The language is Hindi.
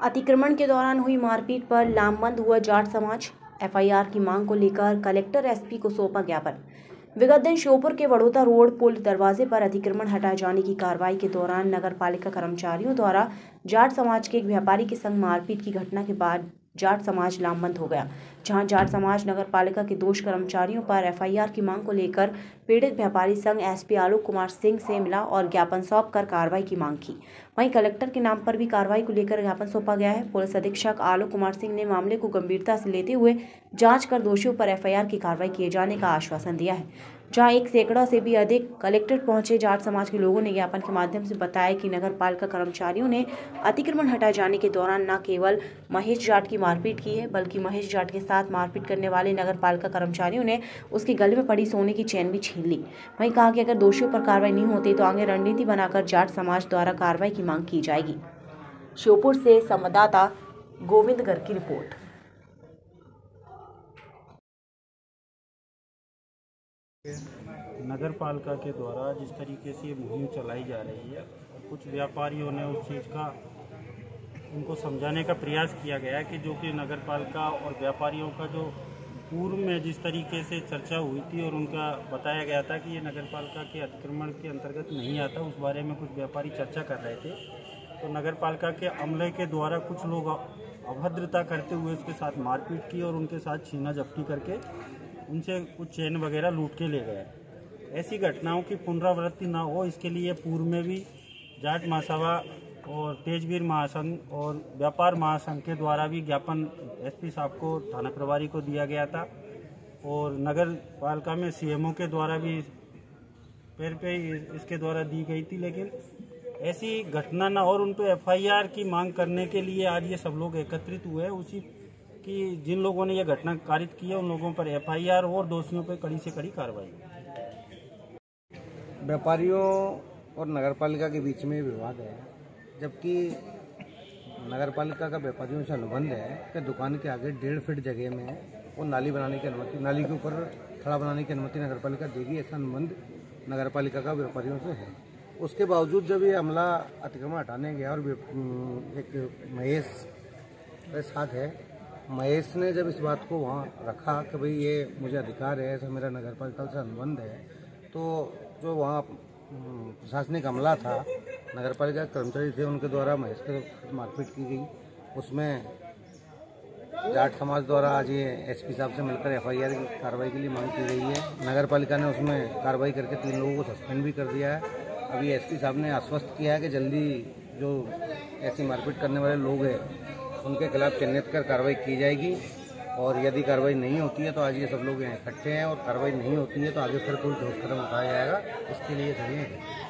अतिक्रमण के दौरान हुई मारपीट पर लामबंद हुआ जाट समाज। एफआईआर की मांग को लेकर कलेक्टर एसपी को सौंपा ज्ञापन। विगत दिन श्योपुर के वडोदरा रोड पुल दरवाजे पर अतिक्रमण हटाए जाने की कार्रवाई के दौरान नगर पालिका कर्मचारियों द्वारा जाट समाज के एक व्यापारी के संग मारपीट की घटना के बाद जाट समाज लामबंद हो गया, जहाँ जाट समाज नगर पालिका के दोष कर्मचारियों पर एफआईआर की मांग को लेकर पीड़ित व्यापारी संघ एसपी आलोक कुमार सिंह से मिला और ज्ञापन सौंप कर कार्रवाई की मांग की। वहीं कलेक्टर के नाम पर भी कार्रवाई को लेकर ज्ञापन सौंपा गया है। पुलिस अधीक्षक आलोक कुमार सिंह ने मामले को गंभीरता से लेते हुए जाँच कर दोषियों पर एफआईआर की कार्रवाई किए जाने का आश्वासन दिया है, जहाँ एक सैकड़ा से भी अधिक कलेक्टर पहुँचे। जाट समाज के लोगों ने ज्ञापन के माध्यम से बताया कि नगर पालिका कर्मचारियों ने अतिक्रमण हटाए जाने के दौरान न केवल महेश जाट की मारपीट की है, बल्कि महेश जाट के साथ मारपीट करने वाले नगर पालिका कर्मचारियों ने उसके गले में पड़ी सोने की चैन भी छीन ली। वहीं कहा कि अगर दोषियों पर कार्रवाई नहीं होती तो आगे रणनीति बनाकर जाट समाज द्वारा कार्रवाई की मांग की जाएगी। श्योपुर से संवाददाता गोविंद गर्ग की रिपोर्ट। नगर पालिका के द्वारा जिस तरीके से मुहिम चलाई जा रही है, कुछ व्यापारियों ने उस चीज़ का, उनको समझाने का प्रयास किया गया कि जो कि नगर पालिका और व्यापारियों का जो पूर्व में जिस तरीके से चर्चा हुई थी और उनका बताया गया था कि ये नगर पालिका के अतिक्रमण के अंतर्गत नहीं आता, उस बारे में कुछ व्यापारी चर्चा कर रहे थे। तो नगर पालिका के अमले के द्वारा कुछ लोग अभद्रता करते हुए उसके साथ मारपीट की और उनके साथ छीना जब्ती करके उनसे कुछ चैन वगैरह लूट के ले गए। ऐसी घटनाओं की पुनरावृत्ति ना हो, इसके लिए पूर्व में भी जाट महासभा और तेजवीर महासंघ और व्यापार महासंघ के द्वारा भी ज्ञापन एसपी साहब को, थाना प्रभारी को दिया गया था। और नगर पालिका में सीएमओ के द्वारा भी पैर पे इसके द्वारा दी गई थी, लेकिन ऐसी घटना ना और उन पर एफ़ की मांग करने के लिए आज ये सब लोग एकत्रित हुए उसी कि जिन लोगों ने यह घटना कारित की है, उन लोगों पर एफआईआर और दोषियों पर कड़ी से कड़ी कार्रवाई। व्यापारियों और नगरपालिका के बीच में विवाद है। जबकि नगर पालिका का व्यापारियों से अनुबंध है कि दुकान के आगे डेढ़ फीट जगह में वो नाली बनाने की अनुमति, नाली के ऊपर खड़ा बनाने की अनुमति नगर पालिका देगी, ऐसा अनुबंध नगर पालिका का व्यापारियों से है। उसके बावजूद जब ये हमला अतिक्रमण हटाने गया और एक महेश के साथ है, महेश ने जब इस बात को वहाँ रखा कि भाई ये मुझे अधिकार है, ऐसा मेरा नगर पालिका से अनुबंध है तो जो वहाँ प्रशासनिक अमला था नगर पालिका कर्मचारी थे, उनके द्वारा महेश के मारपीट की गई। उसमें जाट समाज द्वारा आज ये एसपी साहब से मिलकर एफआईआर की कार्रवाई के लिए मांग की गई है। नगर पालिका ने उसमें कार्रवाई करके तीन लोगों को सस्पेंड भी कर दिया है। अभी एसपी साहब ने आश्वस्त किया है कि जल्दी जो ऐसी मारपीट करने वाले लोग हैं, उनके खिलाफ चिन्हित कर कार्रवाई की जाएगी। और यदि कार्रवाई नहीं होती है तो आज ये सब लोग इकट्ठे हैं और कार्रवाई नहीं होती है तो आगे फिर कोई ठोस कदम उठाया जाएगा। इसके लिए सही है